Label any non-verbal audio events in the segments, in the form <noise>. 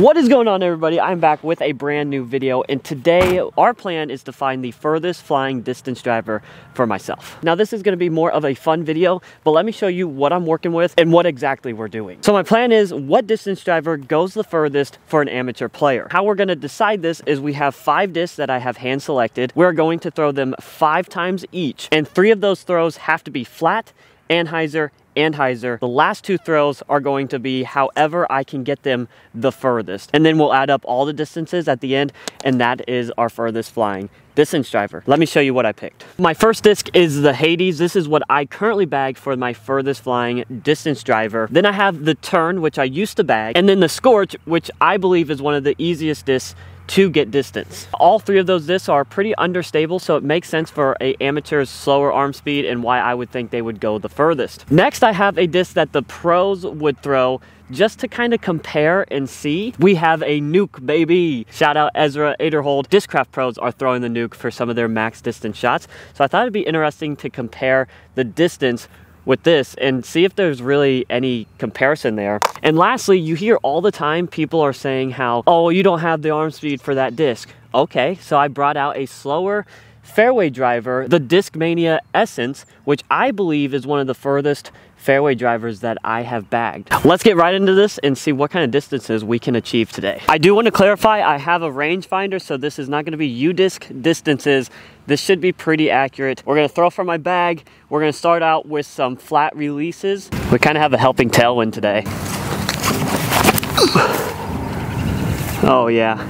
What is going on everybody? I'm back with a brand new video and today our plan is to find the furthest flying distance driver for myself. Now this is going to be more of a fun video, but let me show you what I'm working with and what exactly we're doing. So my plan is what distance driver goes the furthest for an amateur player. How we're going to decide this is we have five discs that I have hand selected. We're going to throw them five times each and three of those throws have to be flat, anhyzer, anhyzer. The last two throws are going to be however I can get them the furthest. And then we'll add up all the distances at the end and that is our furthest flying distance driver. Let me show you what I picked. My first disc is the Hades. This is what I currently bag for my furthest flying distance driver. Then I have the Tern, which I used to bag, and then the Scorch, which I believe is one of the easiest discs to get distance. All three of those discs are pretty understable, so it makes sense for a amateur's slower arm speed and why I would think they would go the furthest. Next, I have a disc that the pros would throw just to kind of compare and see. We have a nuke, baby. Shout out Ezra Aderhold. Discraft pros are throwing the nuke for some of their max distance shots. So I thought it'd be interesting to compare the distance with this and see if there's really any comparison there. And lastly, you hear all the time people are saying how, oh, you don't have the arm speed for that disc. Okay, so I brought out a slower fairway driver, the Discmania Essence, which I believe is one of the furthest fairway drivers that I have bagged. Let's get right into this and see what kind of distances we can achieve today. I do want to clarify, I have a rangefinder, so this is not going to be UDisc distances. This should be pretty accurate. We're going to throw from my bag. We're going to start out with some flat releases. We kind of have a helping tailwind today. Oh yeah.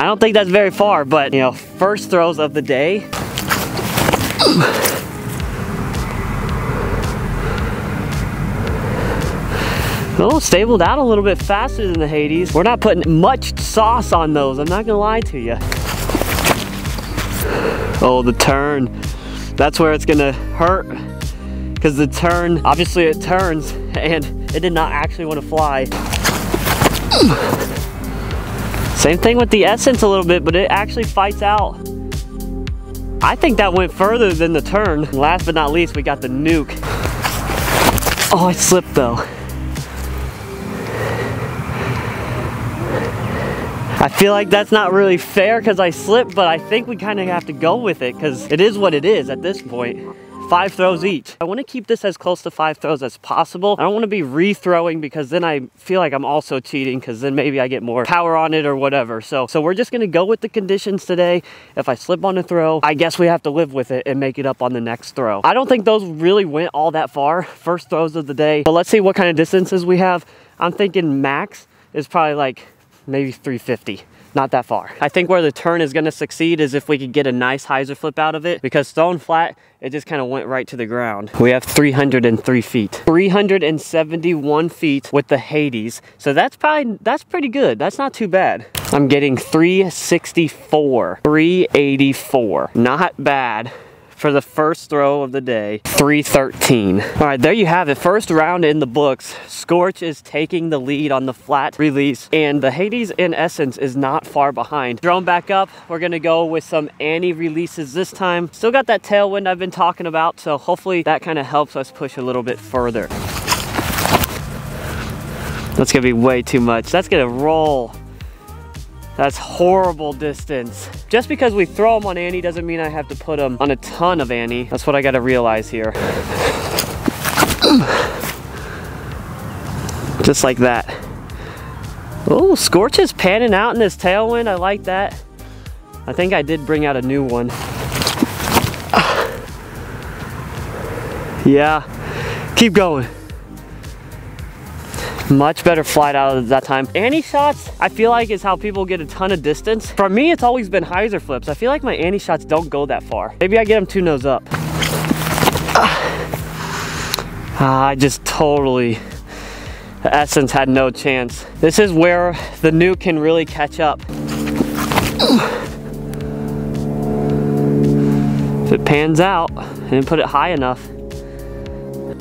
I don't think that's very far, but you know, first throws of the day. Oh, stabled out a little bit faster than the Hades. We're not putting much sauce on those, I'm not gonna lie to you. Oh, the Tern. That's where it's gonna hurt. Because the Tern, obviously it turns, <laughs> and it did not actually want to fly. Same thing with the Essence a little bit, but it actually fights out. I think that went further than the Tern. Last but not least, we got the nuke. Oh, I slipped though. I feel like that's not really fair because I slipped, but I think we kind of have to go with it because it is what it is at this point five throws each. I want to keep this as close to five throws as possible. I don't want to be re-throwing because then I feel like I'm also cheating because then maybe I get more power on it or whatever. So, so we're just to go with the conditions today. If I slip on a throw, I guess we have to live with it and make it up on the next throw. I don't think those really went all that far, first throws of the day. But let's see what kind of distances we have. I'm thinking max is probably like maybe 350 not that far. I think where the Tern is gonna succeed is if we could get a nice hyzer flip out of it because stone flat, it just kind of went right to the ground. We have 303 feet. 371 feet with the Hades. So that's probably, that's pretty good. That's not too bad. I'm getting 364, 384. Not bad for the first throw of the day, 313. All right, there you have it. First round in the books. Scorch is taking the lead on the flat release, and the Hades in essence is not far behind. Drone back up. We're gonna go with some Annie releases this time. Still got that tailwind I've been talking about, so hopefully that kind of helps us push a little bit further. That's gonna be way too much. That's gonna roll. That's horrible distance. Just because we throw them on Annie doesn't mean I have to put them on a ton of Annie. That's what I gotta realize here. <clears throat> Just like that. Oh, Scorch is panning out in this tailwind. I like that. I think I did bring out a new one. <sighs> Yeah, keep going. Much better flight out of that time. Annie shots, I feel like is how people get a ton of distance. For me, it's always been hyzer flips. I feel like my Annie shots don't go that far. Maybe I get them two nose up. Ah, I just totally, Essence had no chance. This is where the nuke can really catch up. If it pans out and put it high enough,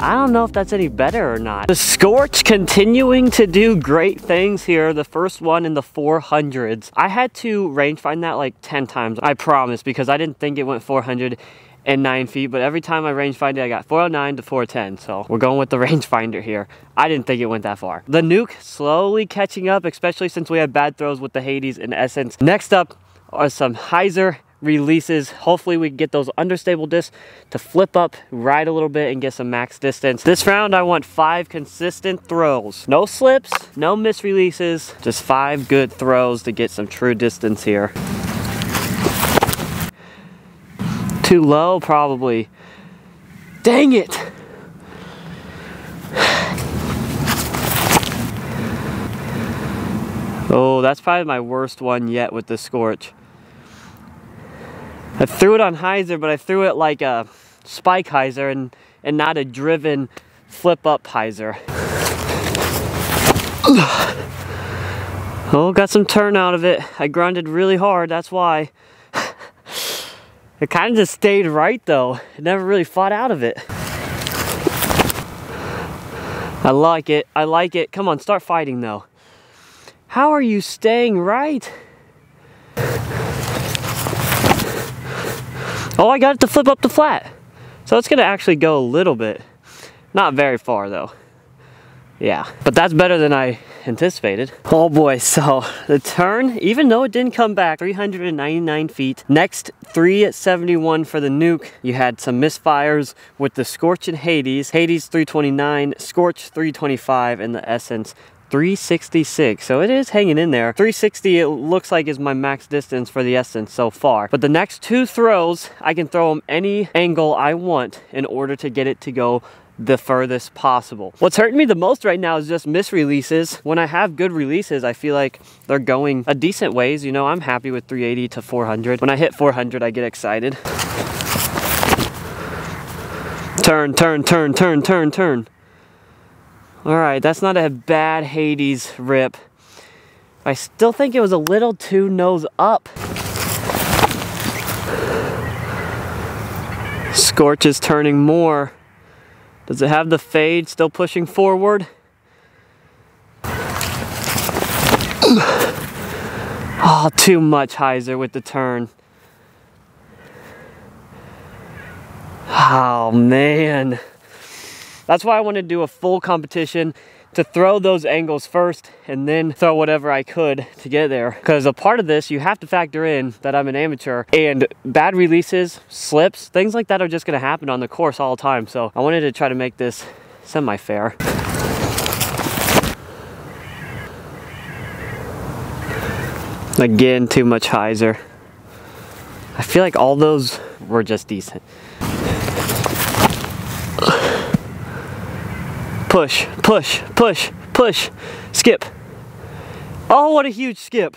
I don't know if that's any better or not. The Scorch continuing to do great things here. The first one in the 400s. I had to range find that like 10 times, I promise, because I didn't think it went 400 and 9 feet, but every time I rangefinder, I got 409 to 410. So we're going with the <laughs> rangefinder here. I didn't think it went that far. The Nuke slowly catching up, especially since we had bad throws with the Hades in essence. Next up are some Hyzer releases. Hopefully we get those understable discs to flip up, ride a little bit and get some max distance. This round I want five consistent throws. No slips, no misreleases, just five good throws to get some true distance here. Too low probably. Dang it! <sighs> Oh, that's probably my worst one yet with the Scorch. I threw it on Hyzer, but I threw it like a spike Hyzer and, and not a driven flip up Hyzer. Oh, got some turn out of it. I grunted really hard, that's why. It kind of just stayed right though. It never really fought out of it. I like it, I like it. Come on, start fighting though. How are you staying right? Oh, I got it to flip up the flat. So it's gonna actually go a little bit. Not very far though. Yeah, but that's better than I anticipated. Oh boy, so the Tern, even though it didn't come back, 399 feet. Next, 371 for the nuke. You had some misfires with the Scorch and Hades. Hades 329, Scorch 325, and the Essence 366 so it is hanging in there 360 it looks like is my max distance for the essence so far but the next two throws i can throw them any angle i want in order to get it to go the furthest possible. What's hurting me the most right now is just misreleases. When I have good releases, I feel like they're going a decent ways. You know, I'm happy with 380 to 400. When I hit 400, I get excited. Turn, turn, turn, turn, turn, turn. All right, that's not a bad Hades rip. I still think it was a little too nose up. Scorch is turning more. Does it have the fade still pushing forward? oh, <clears throat> too much Hyzer with the Tern. Oh man. That's why I wanted to do a full competition to throw those angles first and then throw whatever I could to get there. Because a part of this, you have to factor in that I'm an amateur and bad releases, slips, things like that are just gonna happen on the course all the time. So I wanted to try to make this semi-fair. Again, too much Hyzer. I feel like all those were just decent. Push, push, push, push, skip. Oh, what a huge skip.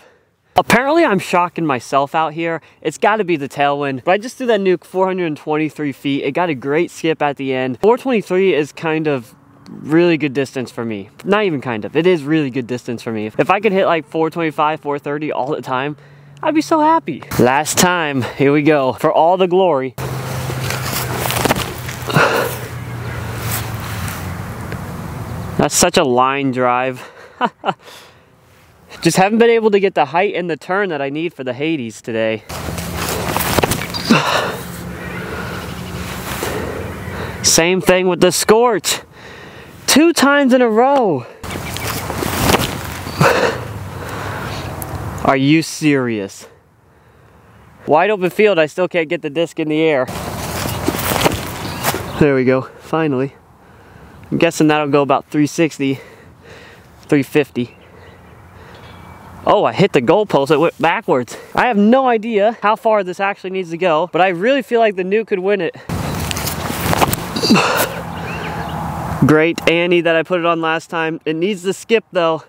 Apparently I'm shocking myself out here. It's gotta be the tailwind, but I just threw that nuke 423 feet. It got a great skip at the end. 423 is kind of really good distance for me. Not even kind of, it is really good distance for me. If I could hit like 425, 430 all the time, I'd be so happy. Last time, here we go, for all the glory. That's such a line drive. <laughs> Just haven't been able to get the height and the turn that I need for the Hades today. <sighs> Same thing with the Scorch. Two times in a row. <sighs> Are you serious? Wide open field, I still can't get the disc in the air. There we go, finally. I'm guessing that'll go about 360, 350. Oh, I hit the goalpost, it went backwards. I have no idea how far this actually needs to go, but I really feel like the nuke could win it. <sighs> Great Annie that I put it on last time. It needs to skip though.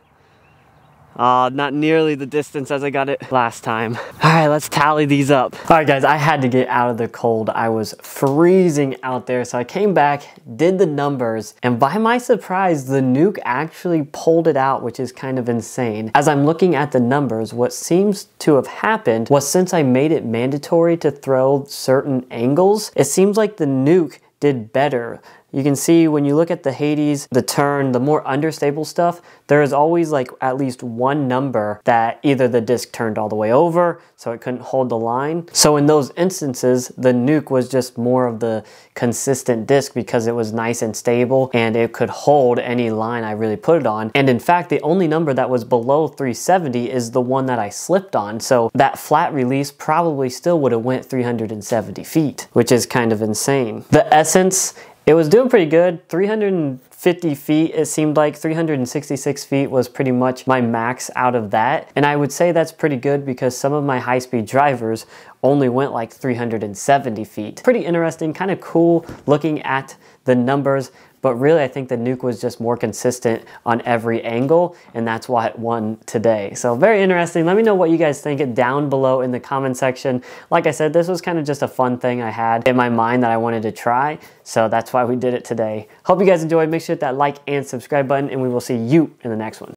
Uh, not nearly the distance as I got it last time. All right, let's tally these up. All right, guys, I had to get out of the cold. I was freezing out there, so I came back, did the numbers, and by my surprise, the nuke actually pulled it out, which is kind of insane. As I'm looking at the numbers, what seems to have happened was since I made it mandatory to throw certain angles, it seems like the nuke did better you can see when you look at the Hades, the Tern, the more understable stuff, there is always like at least one number that either the disc turned all the way over, so it couldn't hold the line. So in those instances, the Nuke was just more of the consistent disc because it was nice and stable and it could hold any line I really put it on. And in fact, the only number that was below 370 is the one that I slipped on. So that flat release probably still would have went 370 feet, which is kind of insane. The Essence it was doing pretty good. 350 feet, it seemed like 366 feet was pretty much my max out of that. And I would say that's pretty good because some of my high speed drivers only went like 370 feet. Pretty interesting, kind of cool looking at the numbers but really, I think the Nuke was just more consistent on every angle, and that's why it won today. So very interesting. Let me know what you guys think down below in the comment section. Like I said, this was kind of just a fun thing I had in my mind that I wanted to try. So that's why we did it today. Hope you guys enjoyed. Make sure to hit that like and subscribe button, and we will see you in the next one.